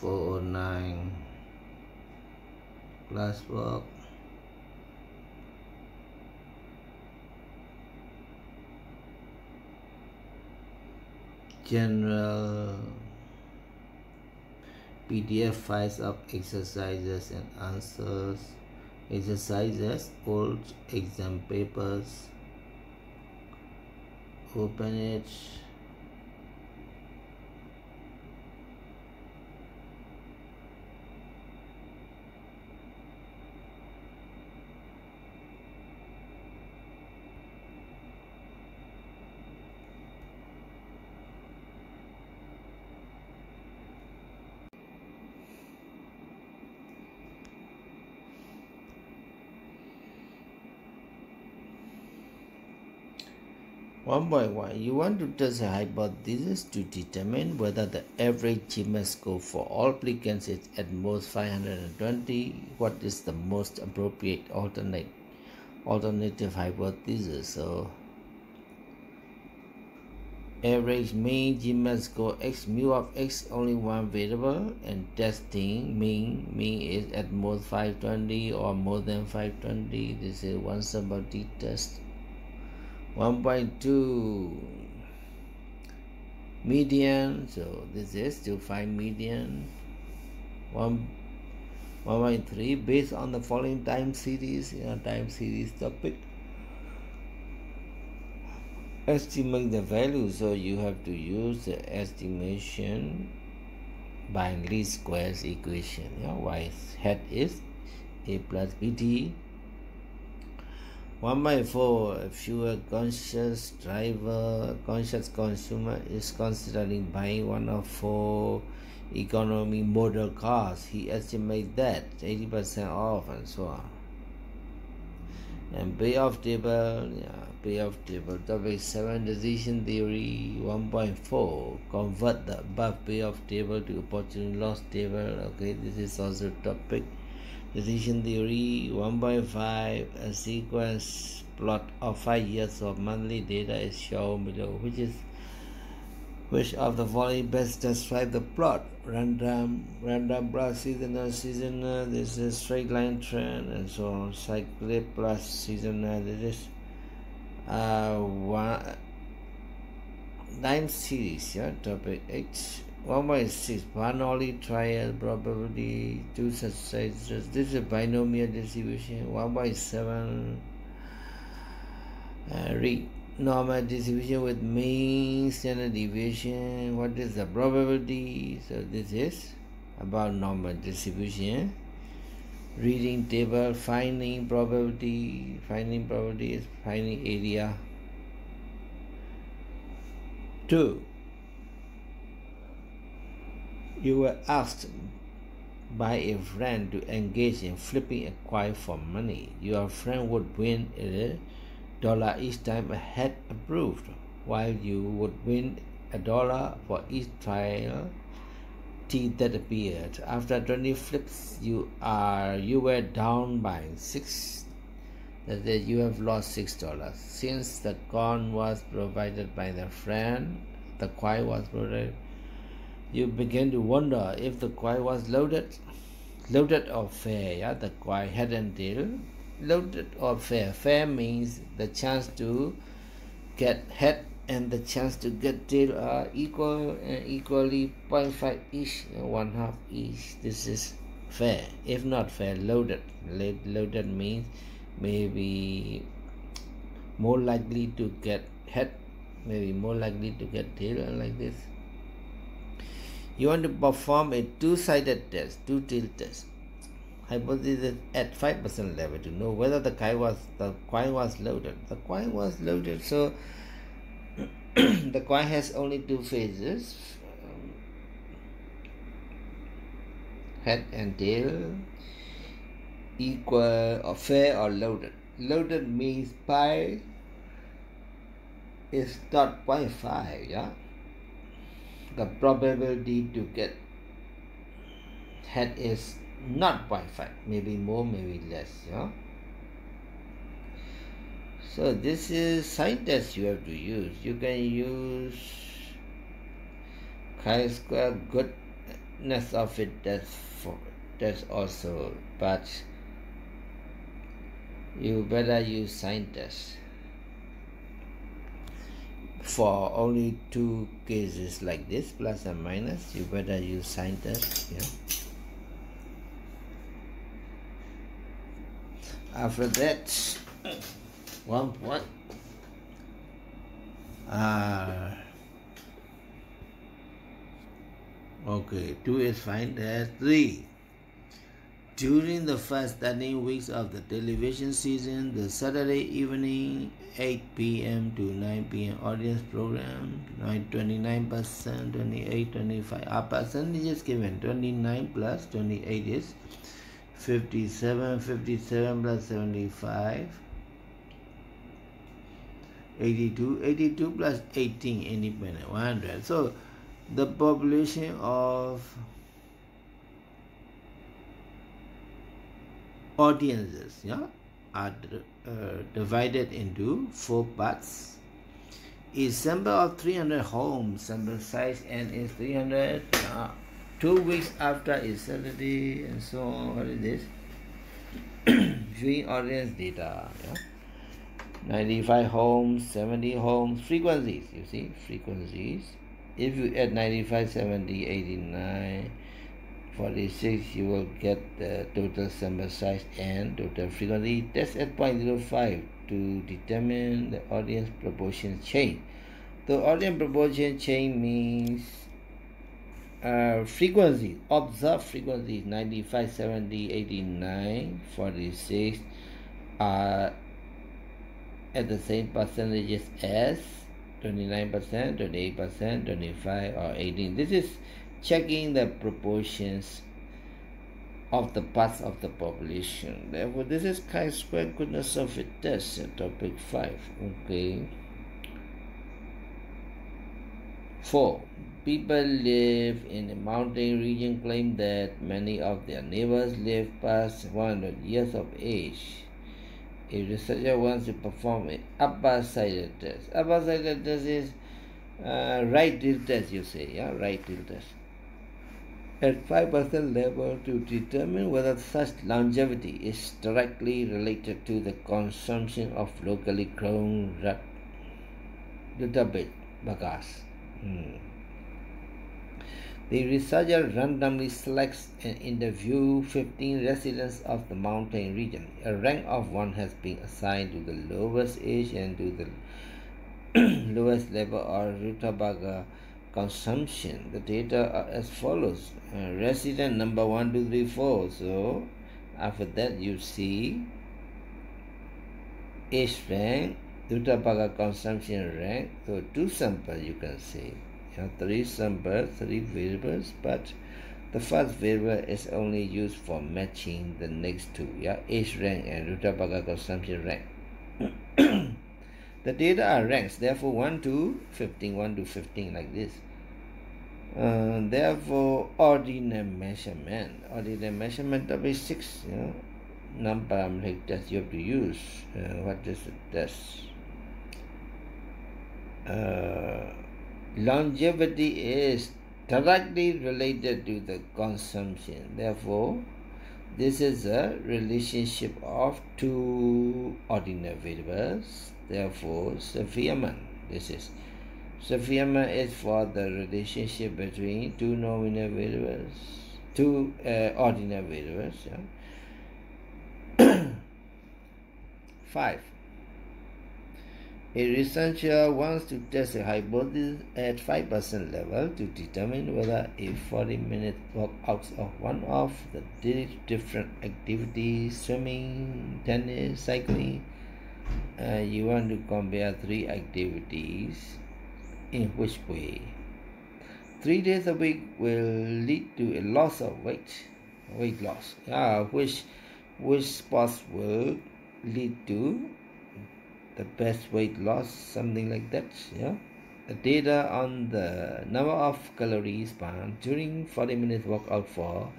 409 glasswork general. PDF files of exercises and answers. Exercises old exam papers. Open it One by one, you want to test a hypothesis to determine whether the average GMAT score for all applicants is at most 520. What is the most appropriate alternate alternative hypothesis? So average mean GMAT score x mu of x only one variable and testing mean mean is at most 520 or more than 520. This is one sub test. 1.2 median so this is to find median. 1 1.3 based on the following time series in a time series topic. Estimate the value so you have to use the estimation by least squares equation. Yeah y hat is a plus bt 1 by 4 if you are conscious driver conscious consumer is considering buying one of four economy model cars. He estimates that 80% off and so on. And payoff table yeah payoff table. Topic 7 decision theory 1.4 convert the above payoff table to opportunity loss table. Okay this is also topic decision theory 1 by 5 a sequence plot of 5 years of monthly data is shown below which is which of the following best describe the plot? Random random plus seasonal seasonal this is straight line trend and so on. Cyclic plus seasonal this is uh one time series yeah topic 8 1 by 6 Bernoulli trial probability two successes. This is binomial distribution 1 by 7 uh, read normal distribution with mean standard deviation. What is the probability? So this is about normal distribution. Reading table finding probability finding probability is finding area. 2 you were asked by a friend to engage in flipping a coin for money. Your friend would win a dollar each time a head approved, while you would win a dollar for each trial T that appeared. After 20 flips, you are you were down by six. That is, you have lost six dollars. Since the coin was provided by the friend, the coin was provided you begin to wonder if the coin was loaded, loaded or fair. Yeah, the coin head and tail, loaded or fair. Fair means the chance to get head and the chance to get tail are equal and equally 0.5 each, one half each. This is fair. If not fair, loaded. Loaded means maybe more likely to get head, maybe more likely to get tail, uh, like this you want to perform a two-sided test, two-tilt test. Hypothesis at 5% level to know whether the coin was the coin was loaded. The coin was loaded, so the coin has only two phases. Um, head and tail equal or fair or loaded. Loaded means pi is not 0.5, yeah the probability to get head is not 0.5 maybe more maybe less yeah. So this is sign test you have to use. You can use chi-square goodness of fit that's for that's also but you better use sign test for only two cases like this plus and minus you better use sign test yeah. After that one point uh, okay two is fine there's three during the first 13 weeks of the television season, the Saturday evening 8 p.m. to 9 p.m. audience program, 29%, 28, 25. Our percentage is given 29 plus 28 is 57, 57 plus 75. 82, 82 plus 18 independent, 100. So the population of audiences yeah, are uh, divided into four parts. Is sample of 300 homes, sample size and is 300. Uh, two weeks after is Saturday and so on. What is this? Viewing audience data. Yeah? 95 homes, 70 homes, frequencies. You see, frequencies. If you add 95, 70, 89, 46 you will get the total sample size and total frequency. Test at 0.05 to determine the audience proportion change the audience proportion change means uh, frequency. Observed frequency 95 70 89 46 are at the same percentages as 29% 28% 25 or 18 this is checking the proportions of the parts of the population. Therefore, this is chi-square goodness of fit test, topic 5. Okay. 4. People live in a mountain region claim that many of their neighbors live past 100 years of age. A researcher wants to perform an upper-sided test. Upper-sided test is uh, right tilt test, you say, yeah, right tilt test at 5% level to determine whether such longevity is directly related to the consumption of locally grown database bagasse. Hmm. The researcher randomly selects and interviews 15 residents of the mountain region. A rank of 1 has been assigned to the lowest age and to the lowest level or rutabaga consumption. The data are as follows. Uh, resident number 1, 2, 3, 4. So after that you see age rank, Rutabaga consumption rank. So two samples you can see. You have three samples, three variables, but the first variable is only used for matching the next two, yeah, age rank and Rutabaga consumption rank. The data are ranks, therefore 1 to 15, 1 to 15 like this. Uh, therefore, ordinal measurement, ordinal measurement topic 6, you know, non-parametric test you have to use. Uh, what is the test? Uh, longevity is directly related to the consumption. Therefore, this is a relationship of two ordinal variables Therefore, Spearman, this is Spearman is for the relationship between two nominal variables, two uh, ordinal variables. Yeah? Five. A researcher wants to test a hypothesis at 5% level to determine whether a 40 minute workout of one of the different activities, swimming, tennis, cycling, uh, you want to compare three activities in which way? Three days a week will lead to a loss of weight weight loss. Yeah which which sports will lead to the best weight loss something like that yeah? The data on the number of calories burned during 40 minutes workout for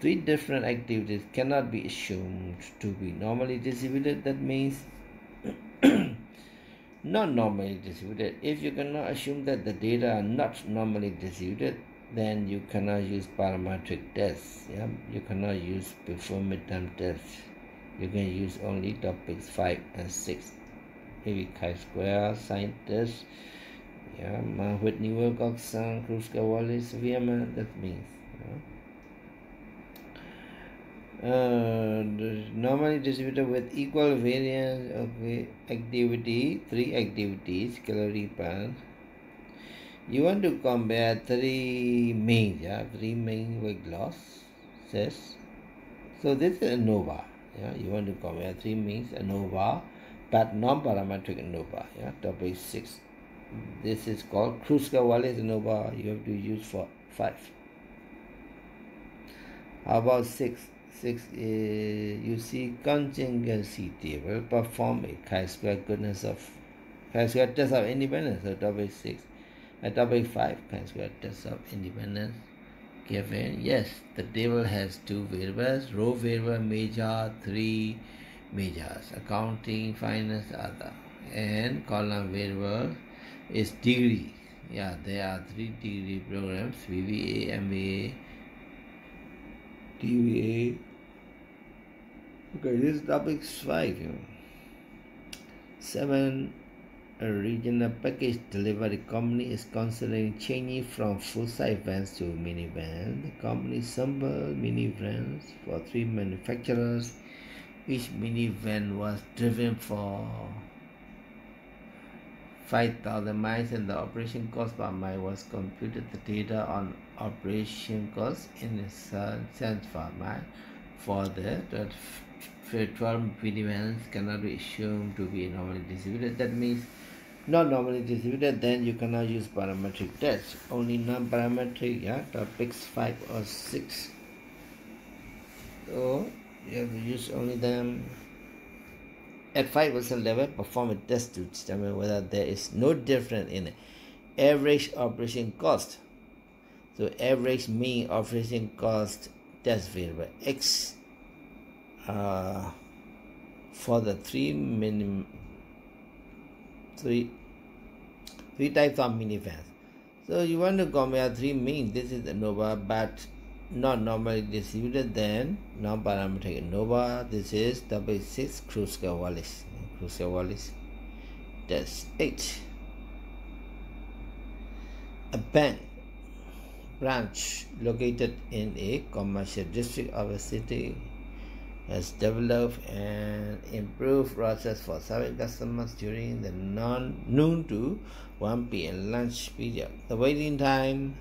three different activities cannot be assumed to be normally distributed. That means not normally distributed. If you cannot assume that the data are not normally distributed, then you cannot use parametric tests. Yeah? You cannot use before midterm tests. You can use only topics 5 and 6. Maybe chi-square, sign test, yeah, Whitney Wilcoxon, Kruskal-Wallis, Wehrman, that means. Yeah. Uh, normally distributed with equal variance of activity, three activities, calorie burn, you want to compare three main, yeah, three main weight loss says. So this is ANOVA. Yeah, you want to compare three means ANOVA, but non-parametric ANOVA. Yeah, topic six. This is called Kruskal-Wallis ANOVA. You have to use for five. How about six? Six is you see contingency table perform a chi-square goodness of chi-square test of independence. So topic six at topic 5, chi-square test of independence given. Yes, the table has two variables, row variable major, three majors, accounting, finance, other. And column variable is degree. Yeah, there are three degree programs, BBA, MBA, DBA. Okay, this topic is 5. You know. 7 a regional package delivery company is considering changing from full-size vans to minivans. The company assembled minivans for three manufacturers. Each minivan was driven for 5,000 miles and the operation cost per mile was computed the data on operation cost in cents per mile for the 12 minivans cannot be assumed to be normally distributed. That means not normally distributed, then you cannot use parametric tests. Only non-parametric, yeah, topics 5 or 6. So you have to use only them. At 5% level, perform a test to determine whether there is no difference in average operation cost. So average mean operation cost test variable X uh, for the three minimum three three types of minivans. So you want to compare three mean this is ANOVA but not normally distributed then non-parametric ANOVA this is W6 Kruskal-Wallis Kruskal-Wallis test 8 a bank branch located in a commercial district of a city has developed and improved process for serving customers during the non noon to 1 p.m. lunch period. The waiting time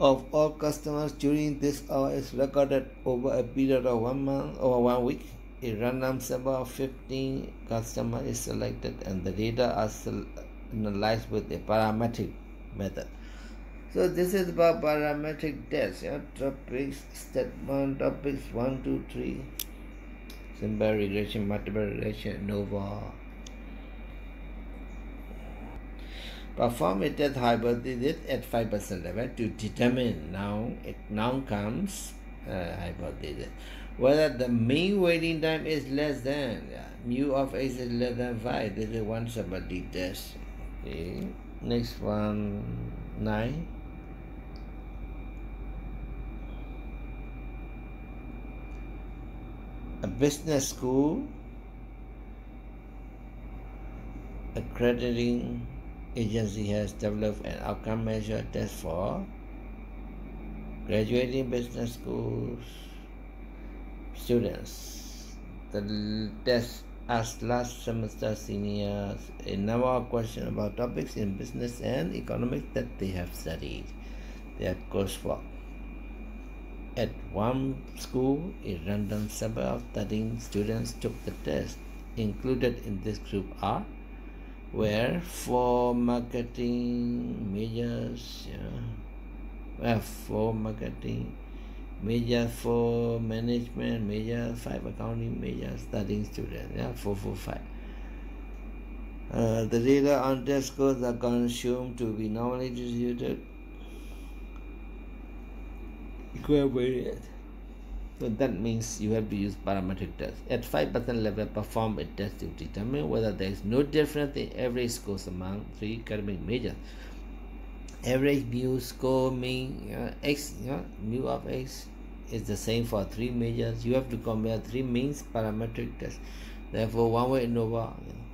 of all customers during this hour is recorded over a period of one month or one week. A random sample of 15 customers is selected and the data are analyzed with a parametric method. So this is about parametric test. Yeah? Topics, statement, topics one, two, three. Simple regression, multiple regression, ANOVA. Perform a test hypothesis at 5% level to determine now it now comes uh, hypothesis whether the mean waiting time is less than yeah, mu of x is less than 5 this is one somebody test. Okay next one 9 a business school accrediting agency has developed an outcome measure test for graduating business schools students. The test asked last semester seniors a number of questions about topics in business and economics that they have studied. Their coursework at one school, a random sample of 13 students took the test. Included in this group are where for marketing majors, yeah, well, four marketing majors, for management majors, five accounting majors, studying students, yeah, four, four, five. Uh, the data on test scores are consumed to be normally distributed equivariate. So that means you have to use parametric test At 5% level, perform a test to determine whether there is no difference in average scores among three academic measures. Average mu score mean uh, x, you know, mu of x is the same for three measures. You have to compare three means parametric test. Therefore, one way ANOVA. You know,